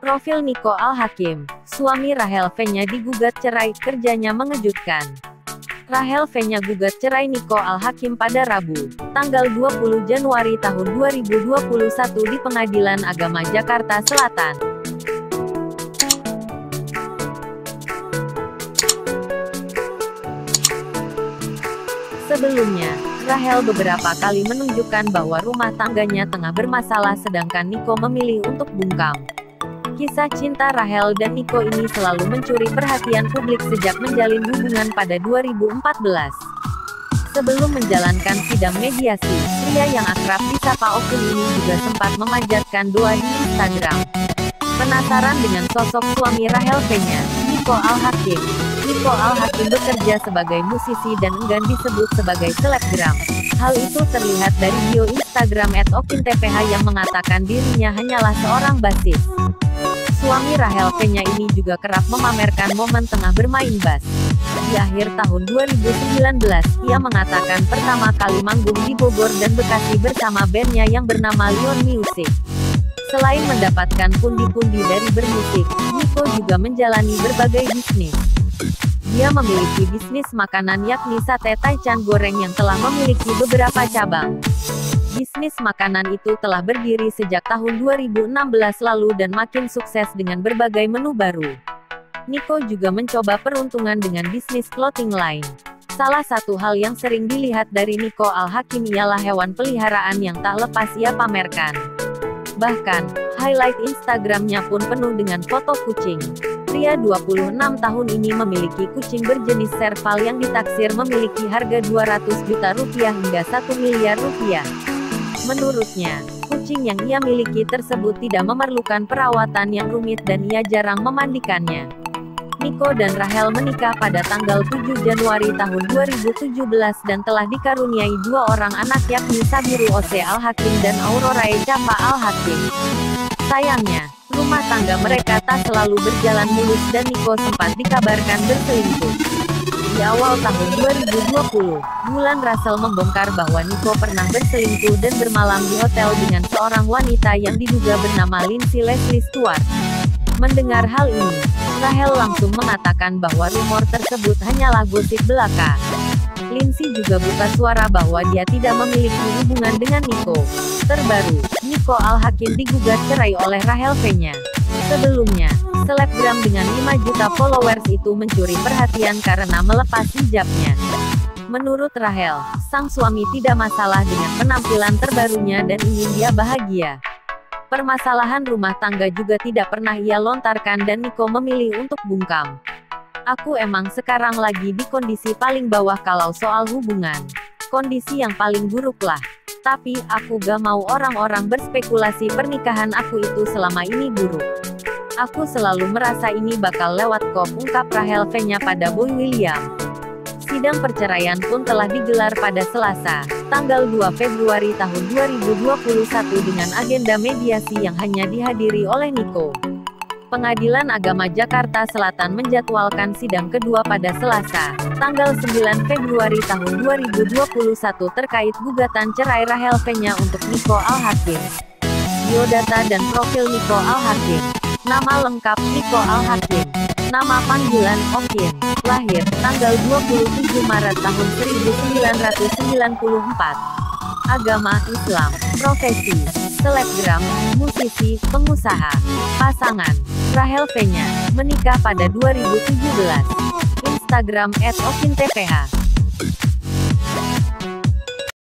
Profil Niko Al-Hakim, suami Rahel V-nya digugat cerai, kerjanya mengejutkan. Rahel V-nya gugat cerai Niko Al-Hakim pada Rabu, tanggal 20 Januari tahun 2021 di Pengadilan Agama Jakarta Selatan. Sebelumnya, Rahel beberapa kali menunjukkan bahwa rumah tangganya tengah bermasalah sedangkan Niko memilih untuk bungkam. Kisah cinta Rahel dan Niko ini selalu mencuri perhatian publik sejak menjalin hubungan pada 2014. Sebelum menjalankan sidang mediasi, pria yang akrab disapa Okun ini juga sempat memanjatkan doa di Instagram. Penasaran dengan sosok suami Rahel V-nya, Niko Al-Hakim. Niko Al-Hakim bekerja sebagai musisi dan enggan disebut sebagai selebgram. Hal itu terlihat dari bio Instagram @okintph yang mengatakan dirinya hanyalah seorang basis. Suami Rahel V-nya ini juga kerap memamerkan momen tengah bermain bass. Di akhir tahun 2019, ia mengatakan pertama kali manggung di Bogor dan Bekasi bersama bandnya yang bernama Lion Music. Selain mendapatkan pundi-pundi dari bermusik, Nico juga menjalani berbagai bisnis. Dia memiliki bisnis makanan yakni sate taichan goreng yang telah memiliki beberapa cabang. Bisnis makanan itu telah berdiri sejak tahun 2016 lalu dan makin sukses dengan berbagai menu baru. Nico juga mencoba peruntungan dengan bisnis clothing line. Salah satu hal yang sering dilihat dari Nico Al-Hakim ialah hewan peliharaan yang tak lepas ia pamerkan. Bahkan, highlight Instagramnya pun penuh dengan foto kucing. Pria 26 tahun ini memiliki kucing berjenis serval yang ditaksir memiliki harga 200 juta rupiah hingga 1 miliar rupiah. Menurutnya, kucing yang ia miliki tersebut tidak memerlukan perawatan yang rumit dan ia jarang memandikannya. Niko dan Rahel menikah pada tanggal 7 Januari tahun 2017 dan telah dikaruniai dua orang anak yakni Sabiru Ose Al-Hakim dan Aurora Echapa Al-Hakim. Sayangnya, rumah tangga mereka tak selalu berjalan mulus dan Niko sempat dikabarkan berselingkuh. Di awal tahun 2020, Bulan Russell membongkar bahwa Nico pernah berselingkuh dan bermalam di hotel dengan seorang wanita yang diduga bernama Lindsay Leslie Stewart. Mendengar hal ini, Rahel langsung mengatakan bahwa rumor tersebut hanyalah gosip belaka. Lindsay juga buka suara bahwa dia tidak memiliki hubungan dengan Nico. Terbaru, Nico Al-Hakim digugat cerai oleh Rahel V-nya. Sebelumnya, selebgram dengan 5 juta followers itu mencuri perhatian karena melepas hijabnya. Menurut Rahel, sang suami tidak masalah dengan penampilan terbarunya dan ingin dia bahagia. Permasalahan rumah tangga juga tidak pernah ia lontarkan dan Niko memilih untuk bungkam. Aku emang sekarang lagi di kondisi paling bawah kalau soal hubungan. Kondisi yang paling buruk lah. Tapi, aku gak mau orang-orang berspekulasi pernikahan aku itu selama ini buruk. Aku selalu merasa ini bakal lewat kok, ungkap Rahel V-nya pada Boy William. Sidang perceraian pun telah digelar pada Selasa, tanggal 2 Februari tahun 2021 dengan agenda mediasi yang hanya dihadiri oleh Niko. Pengadilan Agama Jakarta Selatan menjadwalkan sidang kedua pada Selasa, tanggal 9 Februari tahun 2021 terkait gugatan cerai Rahel V-nya untuk Niko Al-Hakim. Biodata dan profil Niko Al-Hakim Nama lengkap Niko Al-Hakim. Nama panggilan Okin. Lahir, tanggal 27 Maret tahun 1994. Agama Islam. Profesi. Selebgram, musisi, pengusaha. Pasangan. Rahel V-nya. Menikah pada 2017. Instagram @okintph